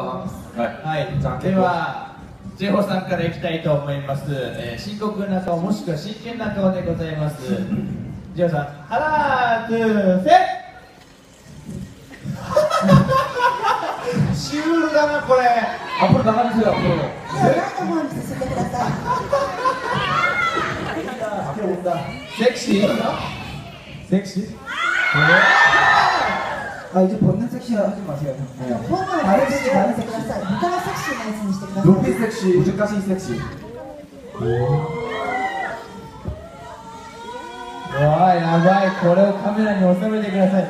はい、はい、では、ジェホさんからいきたいと思います、えー、深刻な顔もしくは真剣な顔でございます。ジェホさん、ハラートゥーセシュールだなこれ。あ、これ長見せよ、これ何の方に進んでくださいセクシー？セクシー？あ、一応こんなセクシーは始めますよ。フォーマルなセクシーなしてください。他のセクシーなやつにしてください。ロケセクシー、難しいセクシー。わあやばいこれをカメラに収めてください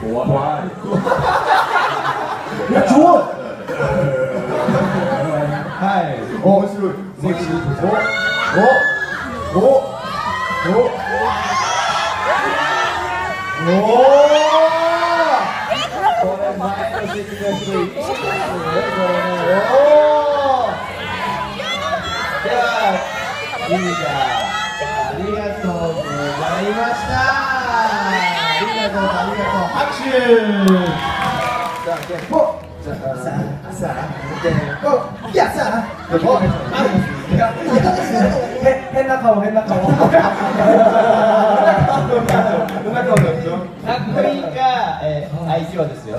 怖いいやちょいはい面白いおおお、お。おおこれ前の席がすごいいいですねこれねおおではリーダーありがとうございましたありがとうありがとう拍手さあ、テンポ。さあ、さあ、さあ、テンポ。いや、さあ。おへ変な顔変な顔。変な顔。かっこいいか、えー、愛嬌ですよ。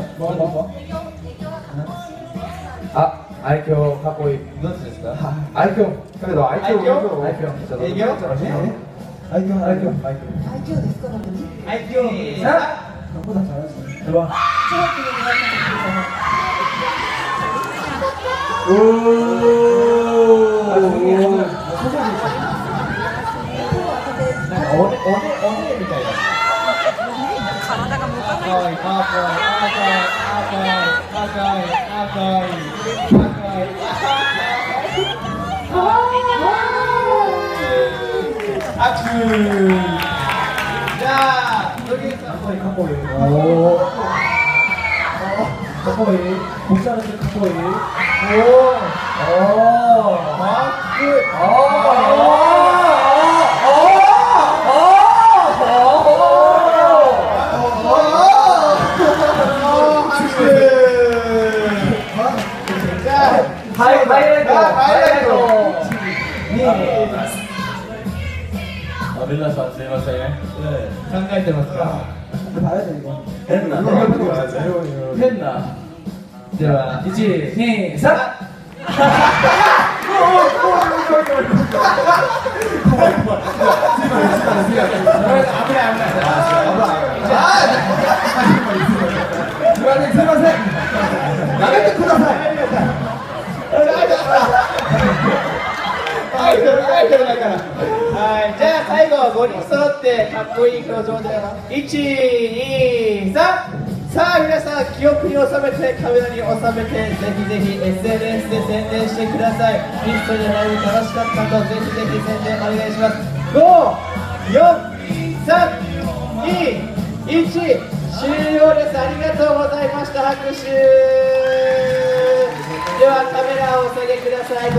あ愛嬌かっこいい。どっちですか？愛嬌？だけど愛嬌？愛嬌？愛嬌？愛嬌？愛嬌？愛嬌？ですか愛嬌？どこだったちょっと待ってくださいおねおねおねみたいな。体が向かない。赤い赤い赤い赤い赤い赤いアクじゃあ野いかっこいいおおかっこいいおしゃれでかっこいいおおおおハイライトハイライト皆さんすいません、え、考えてますか変な変なでは一二三すいません。最後は5人揃ってかっこいい表情で123さあ皆さん記憶に収めてカメラに収めてぜひぜひ SNS で宣伝してください。ミストでライブ楽しかったとぜひぜひ宣伝お願いします。54321終了です。ありがとうございました。拍手。ではカメラをお下げください。